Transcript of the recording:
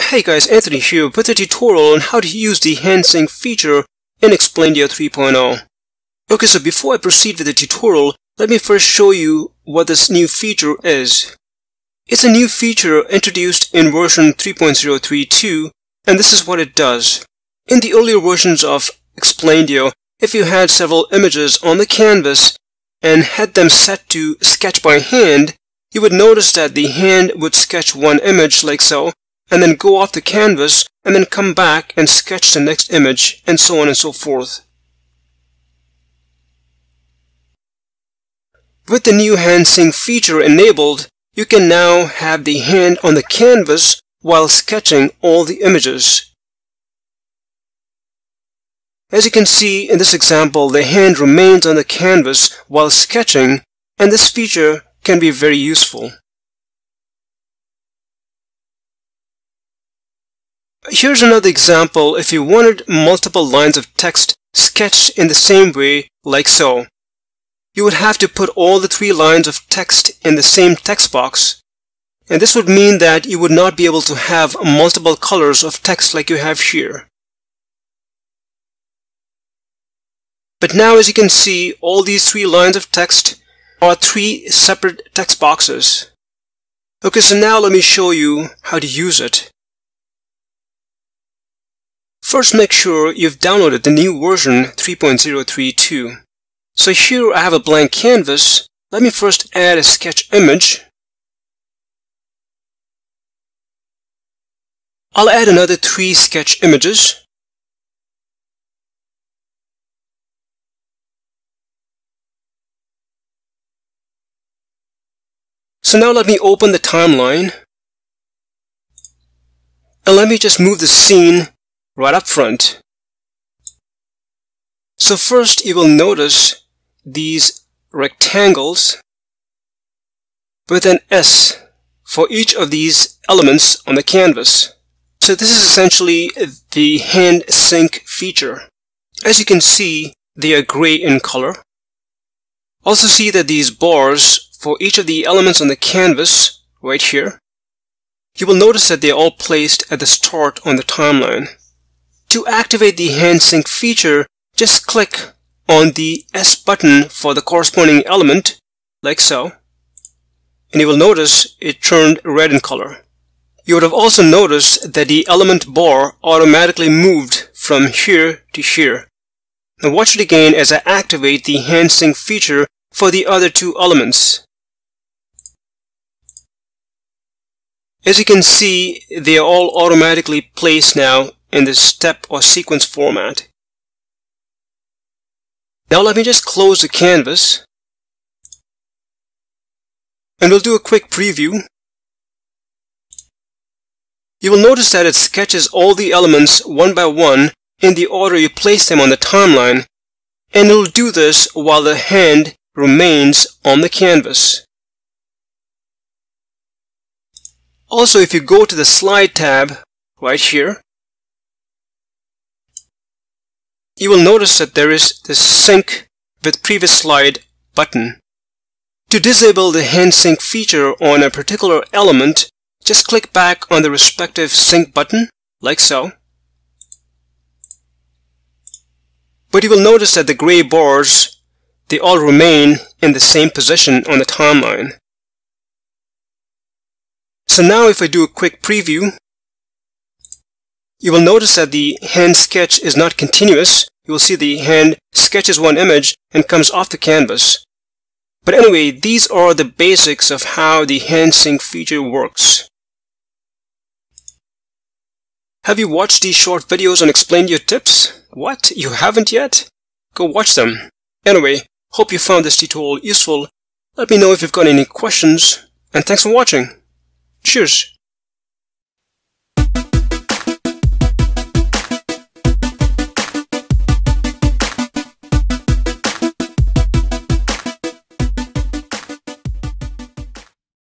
Hey guys, Anthony here with a tutorial on how to use the hand sync feature in Explaindio 3.0. Okay, so before I proceed with the tutorial, let me first show you what this new feature is. It's a new feature introduced in version 3.032 and this is what it does. In the earlier versions of Explaindio, if you had several images on the canvas and had them set to sketch by hand, you would notice that the hand would sketch one image like so and then go off the canvas and then come back and sketch the next image and so on and so forth. With the new hand sync feature enabled, you can now have the hand on the canvas while sketching all the images. As you can see in this example, the hand remains on the canvas while sketching and this feature can be very useful. Here's another example if you wanted multiple lines of text sketched in the same way like so. You would have to put all the three lines of text in the same text box and this would mean that you would not be able to have multiple colors of text like you have here. But now as you can see all these three lines of text are three separate text boxes. Okay so now let me show you how to use it. First make sure you've downloaded the new version 3.032. So here I have a blank canvas. Let me first add a sketch image. I'll add another three sketch images. So now let me open the timeline. And let me just move the scene right up front. So first you will notice these rectangles with an S for each of these elements on the canvas. So this is essentially the hand sync feature. As you can see, they are gray in color. Also see that these bars for each of the elements on the canvas right here, you will notice that they are all placed at the start on the timeline. To activate the hand sync feature, just click on the S button for the corresponding element, like so, and you will notice it turned red in color. You would have also noticed that the element bar automatically moved from here to here. Now watch it again as I activate the hand sync feature for the other two elements. As you can see, they are all automatically placed now in the step or sequence format. Now let me just close the canvas and we'll do a quick preview. You will notice that it sketches all the elements one by one in the order you place them on the timeline and it will do this while the hand remains on the canvas. Also, if you go to the slide tab right here, you will notice that there is the sync with previous slide button. To disable the hand sync feature on a particular element, just click back on the respective sync button, like so. But you will notice that the gray bars, they all remain in the same position on the timeline. So now if I do a quick preview, you will notice that the hand sketch is not continuous. You will see the hand sketches one image and comes off the canvas. But anyway, these are the basics of how the hand sync feature works. Have you watched these short videos on your tips? What? You haven't yet? Go watch them. Anyway, hope you found this tutorial useful. Let me know if you've got any questions, and thanks for watching. Cheers!